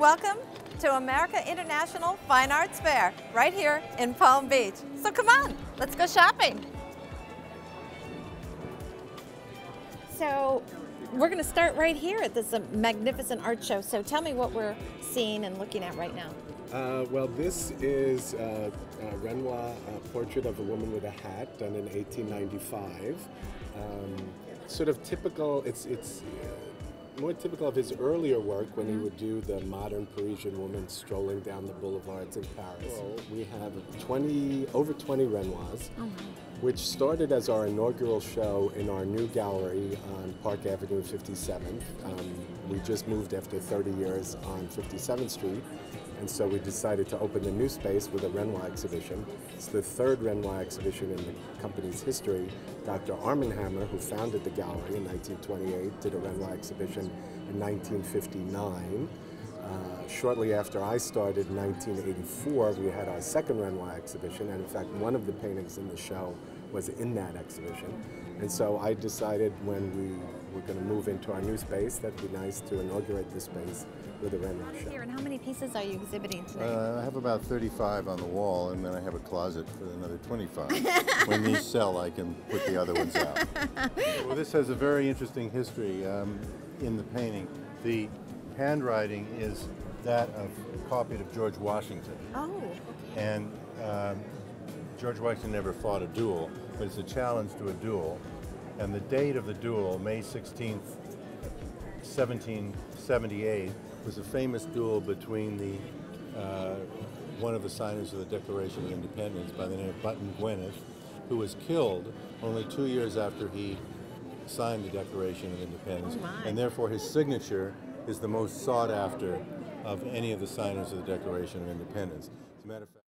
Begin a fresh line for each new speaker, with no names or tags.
Welcome to America International Fine Arts Fair, right here in Palm Beach. So come on, let's go shopping. So we're going to start right here at this uh, magnificent art show. So tell me what we're seeing and looking at right now.
Uh, well, this is uh, a Renoir a portrait of a woman with a hat done in 1895. Um, sort of typical, it's, it's uh, more typical of his earlier work when he would do the modern Parisian woman strolling down the boulevards in Paris. We have 20, over 20 Renoirs, which started as our inaugural show in our new gallery on Park Avenue 57th. Um, we just moved after 30 years on 57th Street. And so we decided to open a new space with a Renoir exhibition. It's the third Renoir exhibition in the company's history. Dr. Armand Hammer, who founded the gallery in 1928, did a Renoir exhibition in 1959. Uh, shortly after I started in 1984, we had our second Renoir exhibition, and in fact, one of the paintings in the show was in that exhibition. And so I decided when we were going to move into our new space, that'd be nice to inaugurate the space with a Renoir show.
Here, and how many pieces are you exhibiting today?
Uh, I have about 35 on the wall, and then I have a closet for another 25. when these sell, I can put the other ones out. well, this has a very interesting history um, in the painting. The handwriting is that of a copy of George Washington.
oh,
And um, George Washington never fought a duel, but it's a challenge to a duel. And the date of the duel, May 16th, 1778, was a famous duel between the uh, one of the signers of the Declaration of Independence by the name of Button Gwinnett, who was killed only two years after he signed the Declaration of Independence,
Oh,
and therefore his signature is the most sought after of any of the signers of the Declaration of Independence. As a matter of fact.